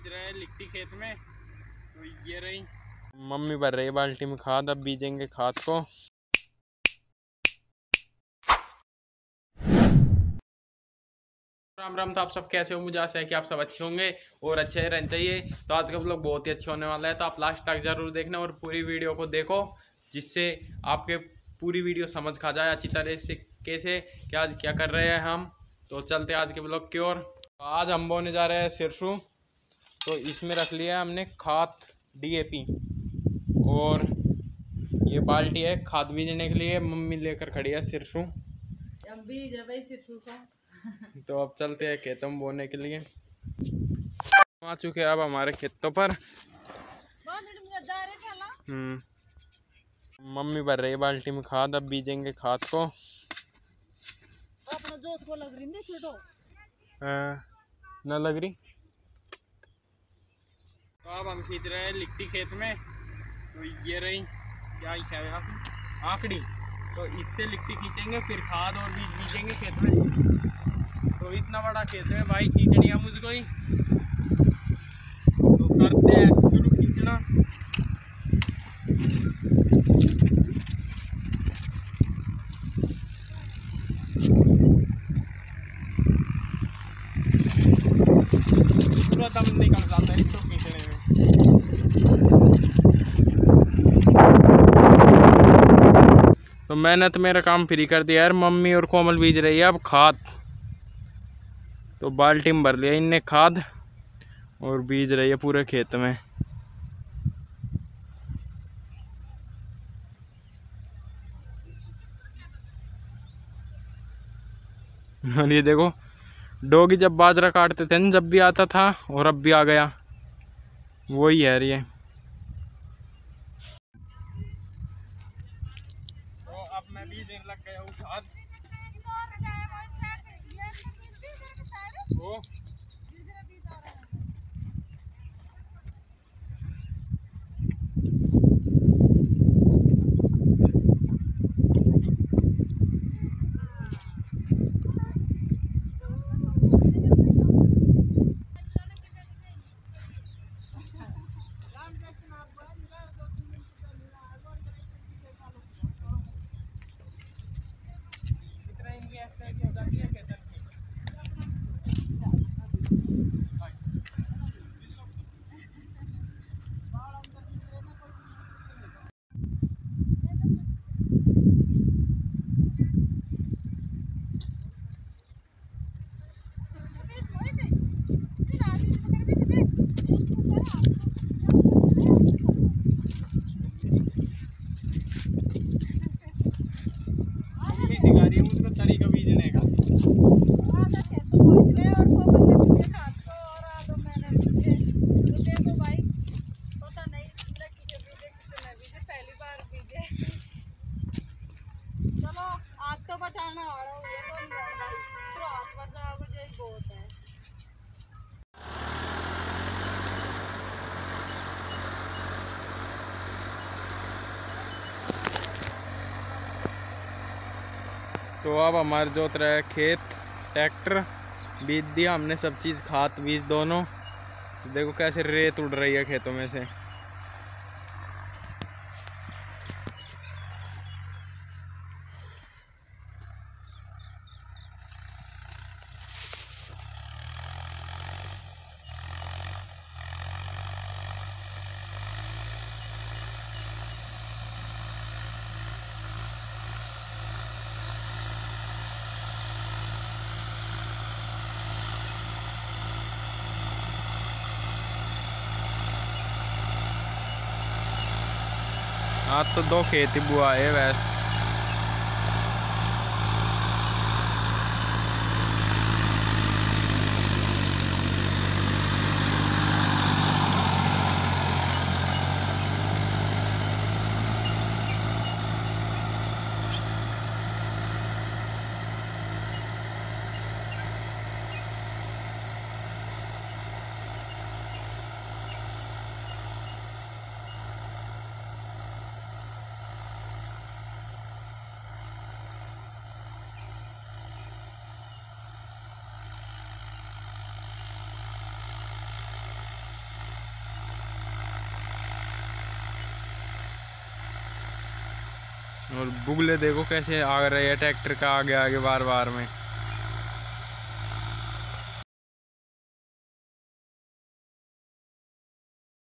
खींच रहे हैं लिट्टी खेत में। तो ये रही। मम्मी भर रही बाल्टी में खाद अब बीजेंगे खाद को। राम राम तो आप सब कैसे हो? मुझे आशा है कि आप सब अच्छे होंगे और अच्छे रहने चाहिए। तो आज का लोग बहुत ही अच्छे होने वाला है। तो आप लास्ट तक ज़रूर देखना और पूरी वीडियो को देखो जिससे आपके पूरी वीडियो समझ खा जाए अच्छी तरह से कैसे कि आज क्या कर रहे हैं हम। तो चलते आज के ब्लॉग की ओर। आज हम बोने जा रहे हैं सिरसू। तो इसमें रख लिया हमने खाद डीएपी और ये बाल्टी है खाद बीजने के लिए मम्मी लेकर खड़ी है सिरसू। तो अब चलते हैं खेतों में बोने के लिए। आ चुके हैं अब हमारे खेतों पर। हम्म। मम्मी भर रही बाल्टी में खाद अब बीजेंगे खाद को। अपना जोत को लग रही छोटो न लग रही? तो अब हम खींच रहे हैं लिट्टी खेत में। तो ये रही, क्या क्या है यहाँ से? आकड़ी। तो इससे लिट्टी खींचेंगे, फिर खाद और बीज बीजेंगे खेत में। तो इतना बड़ा खेत है भाई खींचनी है मुझको ही। तो करते हैं शुरू खींचना। पूरा दम निकल जाता है, इसको खींचने। तो मैंने तो मेरा काम फ्री कर दिया यार। मम्मी और कोमल बीज रही है अब खाद। तो बाल्टी में भर लिया इनने खाद और बीज रही है पूरे खेत में। ये देखो, डोगी जब बाजरा काटते थे ना, जब भी आता था और अब भी आ गया। वही यार ये। तो अब मैं भी देर लग गया हूँ खाद वो इतना इनकी एक्सरसाइज हो जाती है खेतन की मम्मी सिखा रही है मुझको तरीका बीजने का चलो आज तो बचाना आ रहा हूँ ये तो नहीं है भाई तो हाथ पर है तो अब हमारे जोत रहा है खेत, ट्रैक्टर, बीज दिया, हमने सब चीज़ खाद, बीज दोनों। देखो कैसे रेत उड़ रही है खेतों में से। आज तो दो खेत ही बुआ है और बुगले देखो कैसे आ रहे हैं ट्रैक्टर का आगे आगे बार बार में।